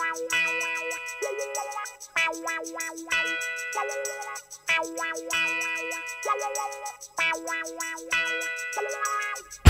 Wow, wow, wow, wow.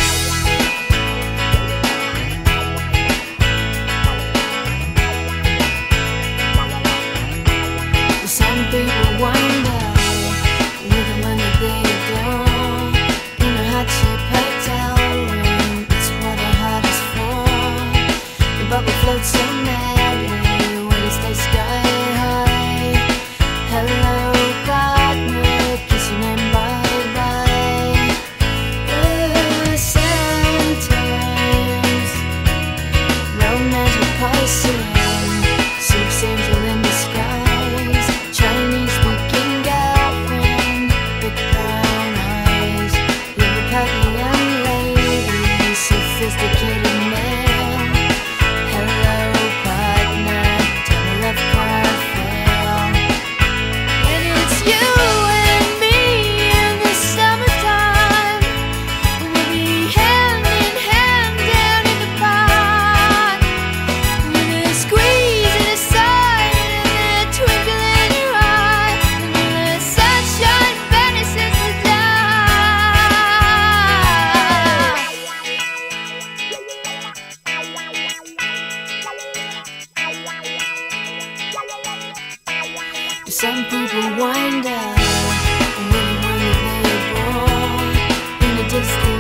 Some people wind up when, when they're born in the distance.